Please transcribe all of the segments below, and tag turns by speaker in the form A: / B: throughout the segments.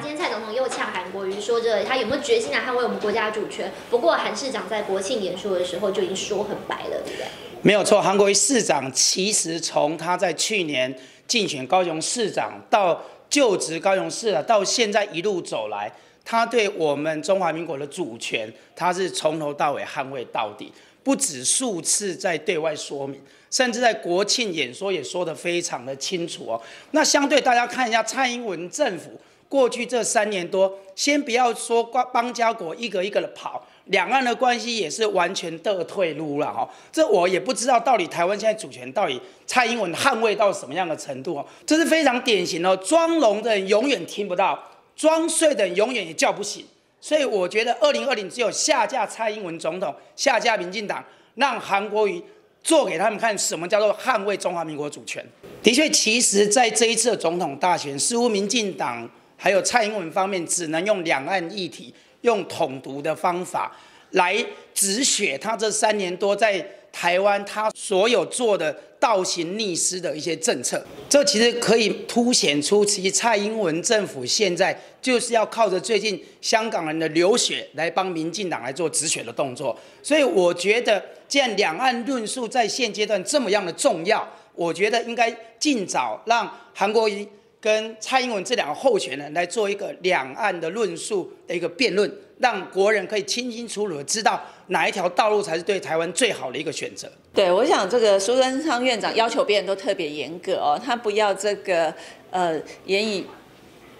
A: 今天蔡总统又呛韩国瑜，说着他有没有决心来捍卫我们国家主权？不过韩市长在国庆演说的时候就已经说很白了，对不对？
B: 没有错，韩国瑜市长其实从他在去年竞选高雄市长到就职高雄市了，到现在一路走来，他对我们中华民国的主权，他是从头到尾捍卫到底，不止数次在对外说明，甚至在国庆演说也说得非常的清楚哦。那相对大家看一下蔡英文政府。过去这三年多，先不要说邦邦交国一个一个的跑，两岸的关系也是完全的退路了哈。这我也不知道到底台湾现在主权到底蔡英文捍卫到什么样的程度哦。这是非常典型的，装聋的人永远听不到，装睡的人永远也叫不醒。所以我觉得二零二零只有下架蔡英文总统，下架民进党，让韩国瑜做给他们看什么叫做捍卫中华民国主权。的确，其实在这一次的总统大选，似乎民进党。还有蔡英文方面，只能用两岸议题、用统独的方法来止血。他这三年多在台湾，他所有做的倒行逆施的一些政策，这其实可以凸显出，其实蔡英文政府现在就是要靠着最近香港人的流血来帮民进党来做止血的动作。所以我觉得，既然两岸论述在现阶段这么样的重要，我觉得应该尽早让韩国瑜。跟蔡英文这两个候选人来做一个两岸的论述的一个辩论，让国人可以清清楚楚的知道哪一条道路才是对台湾最好的一个选择。
C: 对，我想这个苏贞昌院长要求别人都特别严格哦，他不要这个呃言语。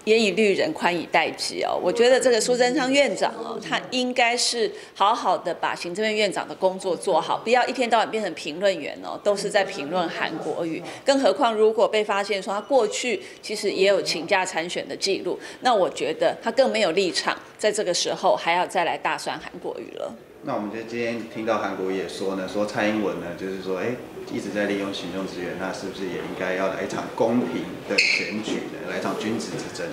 C: 严以律人，宽以待己哦。我觉得这个苏贞昌院长哦，他应该是好好的把行政院院长的工作做好，不要一天到晚变成评论员哦，都是在评论韩国语。更何况如果被发现说他过去其实也有请假参选的记录，那我觉得他更没有立场在这个时候还要再来大算韩国语了。
D: 那我们就今天听到韩国也说呢，说蔡英文呢，就是说，哎。一直在利用行政资源，那是不是也应该要来一场公平的选举呢？来一场君子之争？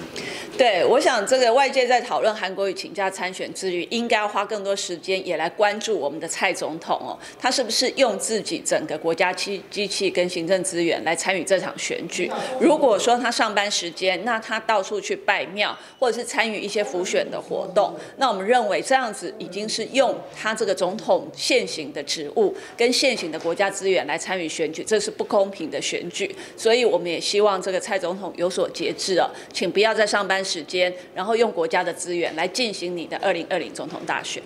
C: 对，我想这个外界在讨论韩国瑜请假参选之余，应该要花更多时间也来关注我们的蔡总统哦，他是不是用自己整个国家机机器跟行政资源来参与这场选举？如果说他上班时间，那他到处去拜庙，或者是参与一些辅选的活动，那我们认为这样子已经是用他这个总统现行的职务跟现行的国家资源来。参与选举，这是不公平的选举，所以我们也希望这个蔡总统有所节制哦，请不要在上班时间，然后用国家的资源来进行你的二零二零总统大选。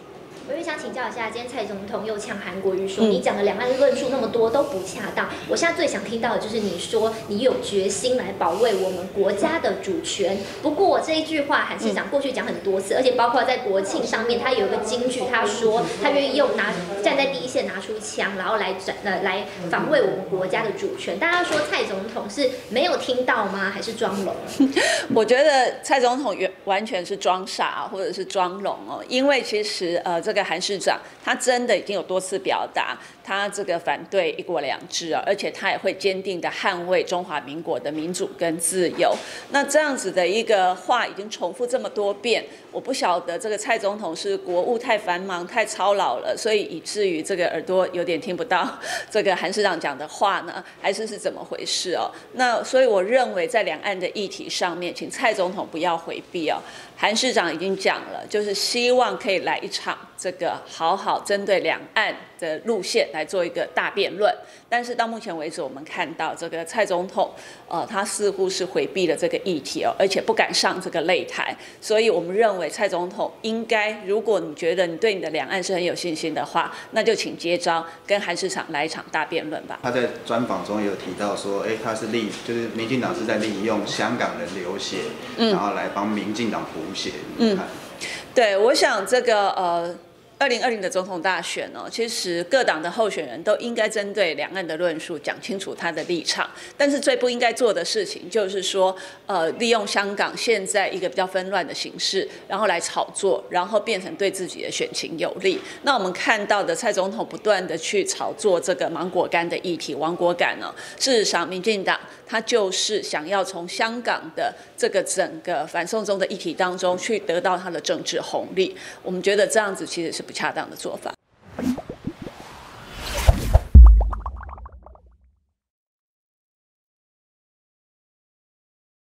A: 我也想请教一下，今天蔡总统又呛韩国瑜说，你讲的两岸论述那么多都不恰当。我现在最想听到的就是你说你有决心来保卫我们国家的主权。不过这一句话韩市长过去讲很多次，而且包括在国庆上面，他有一个金句，他说他愿意用拿站在第一线拿出枪，然后来转呃来防卫我们国家的主权。大家说蔡总统是没有听到吗？还是装聋？
C: 我觉得蔡总统完完全是装傻或者是装聋哦，因为其实呃这个。韩市长，他真的已经有多次表达，他这个反对一国两制啊，而且他也会坚定的捍卫中华民国的民主跟自由。那这样子的一个话已经重复这么多遍，我不晓得这个蔡总统是国务太繁忙、太操劳了，所以以至于这个耳朵有点听不到这个韩市长讲的话呢，还是是怎么回事哦？那所以我认为在两岸的议题上面，请蔡总统不要回避哦。韩市长已经讲了，就是希望可以来一场这个好好针对两岸的路线做一个大辩论。但是到目前为止，我们看到这个蔡总统，呃，他似乎是回避了这个议题哦，而且不敢上这个擂台。所以我们认为蔡总统应该，如果你觉得你对你的两岸是很有信心的话，那就请接招，跟韩市长来一场大辩论吧。
D: 他在专访中有提到说，哎，他是利，就是民进党是在利用香港人流血，然后来帮民进党补血。嗯，
C: 对，我想这个呃。二零二零的总统大选哦，其实各党的候选人都应该针对两岸的论述讲清楚他的立场。但是最不应该做的事情就是说，呃，利用香港现在一个比较纷乱的形势，然后来炒作，然后变成对自己的选情有利。那我们看到的蔡总统不断的去炒作这个芒果干的议题、王国感呢，事实上，民进党他就是想要从香港的这个整个反送中的议题当中去得到他的政治红利。我们觉得这样子其实是。不恰当的做法。